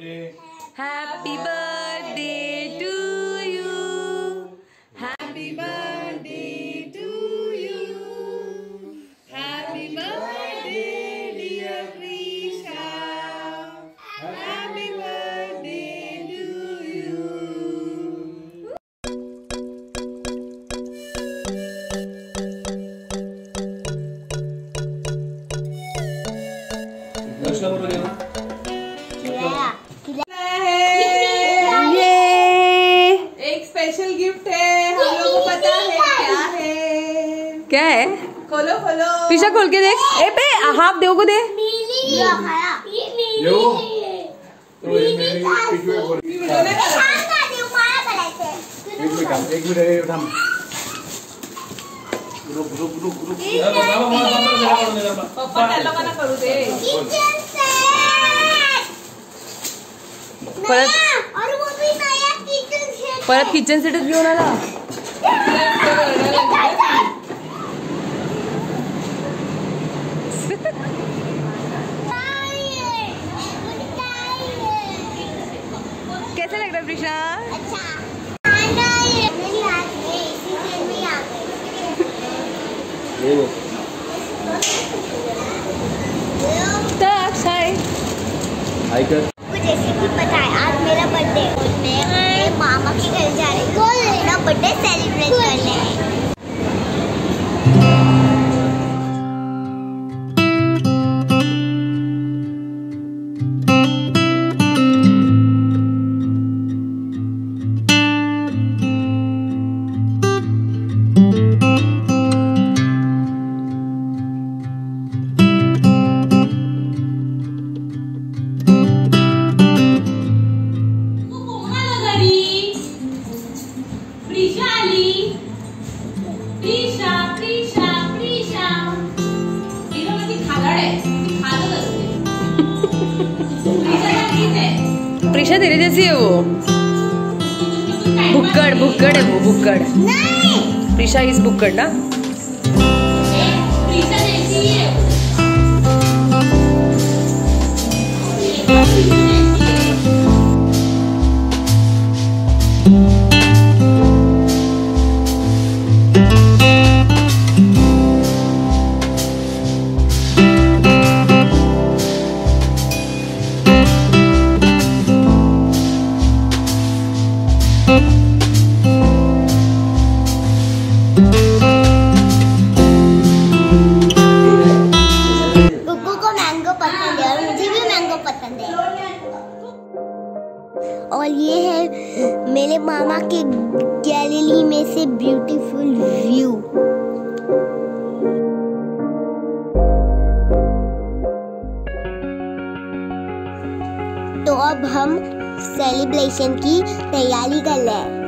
Happy birthday to you. Happy birthday to you. Happy birthday, dear Krisha. Happy birthday to you. ये एक special gift है हम लोगों को पता है क्या है। क्या है? खोलो खोलो। पीछा खोल के देख। ए पे हाफ़ देव को दे। यो तो ये मेरी एक मिनट बोल वीडियो नहीं करो। एक मिनट काम एक मिनट ये थांब रुक रुक रुक। रुक पप्पा त्या लोकांना करू दे। परत और वो भी नया किचन सेट परत किचन सेटच घेऊन आला कैसा लग रहा है प्रिशा? अच्छा। प्रिशा तेरे जैसी है वो। भुक्कड़ भुक्कड़ है वो भुक्कड़। प्रीशा इज़ भुक्कड़ ना। और ये है मेरे मामा के गैलरी में से ब्यूटीफुल व्यू। तो अब हम सेलिब्रेशन की तैयारी कर रहे हैं।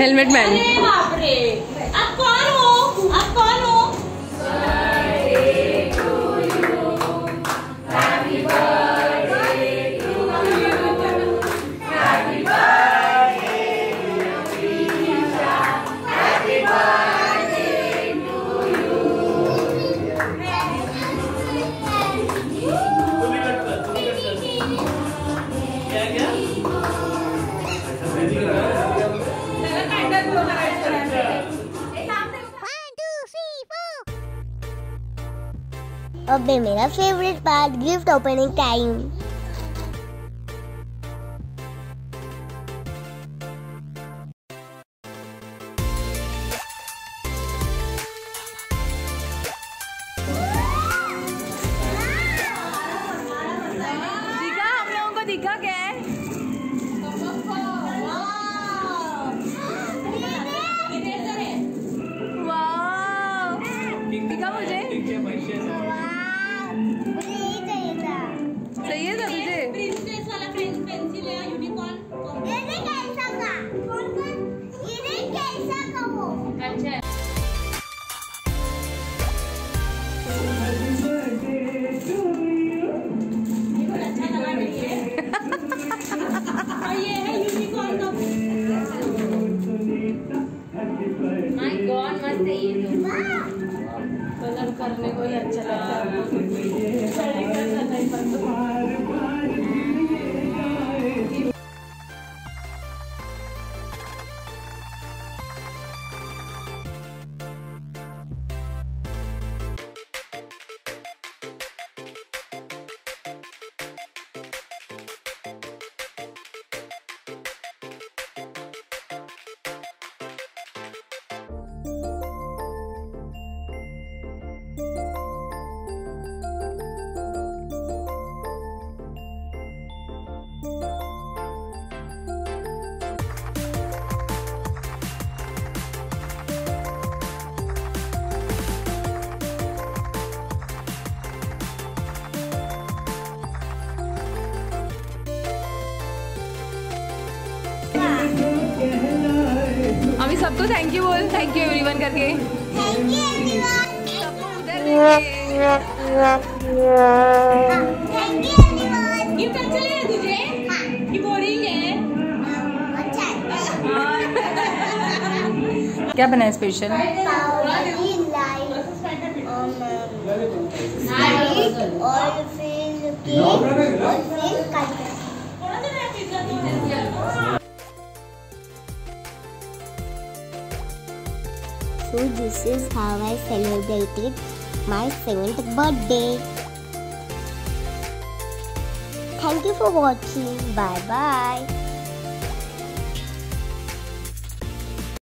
Helmet man. अब है मेरा favourite part gift opening time my god मस्त है ये तो। कलर करने को ही अच्छा लगता है। सबको थैंक यू बोल थैंक यू एवरीवन करके। थैंक यू एवरीवन सबको उधर देखिए थैंक यू एवरीवन गिफ्ट अच्छा लगा तुझे कि बोरिंग है। अच्छा है। क्या बना है स्पेशल और फिर और फिर So this is how I celebrated my seventh birthday. Thank you for watching. Bye bye.